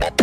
Bye.